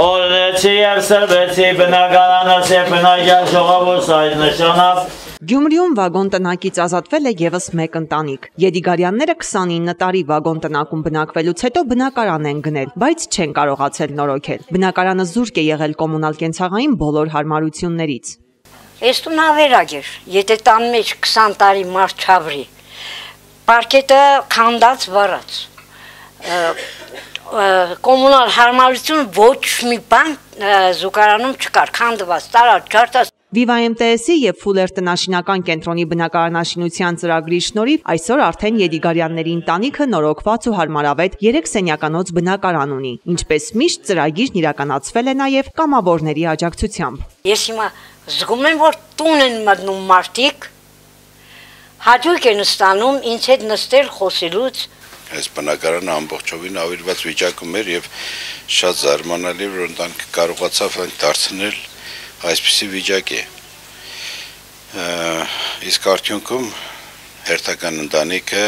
օրեցի եւ սրբեցի բնակարանս եւ բնակյալ ժողովուրդս այդ նշանով Գյումրիում վագոն տնակից ազատվել է եւս մեկ ընտանիք։ Եդիգարյանները 29 տարի վագոն տնակում բնակվելուց հետո բնակարան են գնել, բայց չեն կարողացել նորոգել։ Բնակարանը զուրկ է եղել կոմունալ կենցաղային բոլոր հարմարություններից։ Այս տուն ավերակ էր, եթե տան մեջ 20 տարի մարդ չավրի, պարկետը քանդած վառած, կոմունալ հարմարություն ոչ մի բան զուգարանում չկար, քանդված, տարած, ջարդած, Viva MTS-ի եւ Fuller տնաշինական կենտրոնի բնակարանաշինության ծրագրի շնորհիվ այսօր արդեն Եդիգարյանների ընտանիքը նորոգված ու հարմարավետ 3 սենյականոց բնակարան ունի։ Ինչպես միշտ ծրագիրն իրականացվել է նաեւ կամավորների աջակցությամբ։ Ես հիմա զգում եմ, որ տուն են մտնում մարդիկ, հաջող են ստանում ինձ հետ նստել խոսելուց այս բնակարանը ամբողջովին ավիրված վիճակում էր եւ շատ զարմանալի որ ընտանիքը կարողացավ դարձնել այսպիսի վիճակ է։ Իսկ արդյունքում հերթական ընտանիքը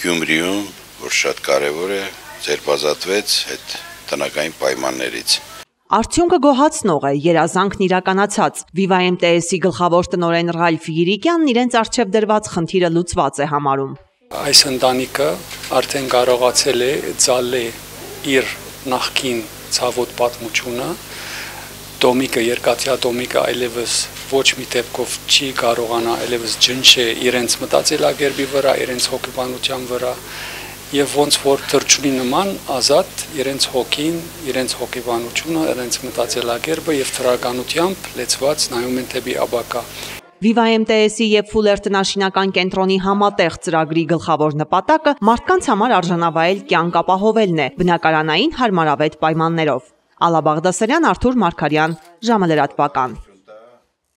Գյումրիում, որ շատ կարևոր է, ձերբազատվեց այդ տնական պայմաններից։ Արդյունքը գոհացնող է, երազանքն իրականացած։ Viva MTS-ի գլխավոր տնօրեն Ռալֆ Գիրիկյանն իրենց արժև դրված խնդիրը լուծված է համարում։ Այս ընտանիքը արդեն կարողացել է ցալել իր նախքին ցավոտ պատմությունը Տոմիկը, երկաթյա Տոմիկը այլևս ոչ մի դեպքով չի կարողանա այլևս ջնջել իրենց մտածելակերպի վրա, իրենց հոգեբանության վրա եւ ոնց որ թրջունի նման ազատ իրենց հոգին, իրենց հոգեբանությունը, իրենց մտածելակերպը եւ թրականությամբ լեցված նայում են թեպի աբակա։ Viva MTS-ի եւ Fuller տնաշինական կենտրոնի համատեղ ծրագրի գլխավոր նպատակը մարդկանց համար արժանավայել կյանք ապահովելն է բնակարանային հարմարավետ պայմաններով։ Ալա Բաղդասարյան, Արթուր Մարկարյան, ժամը լրատվական։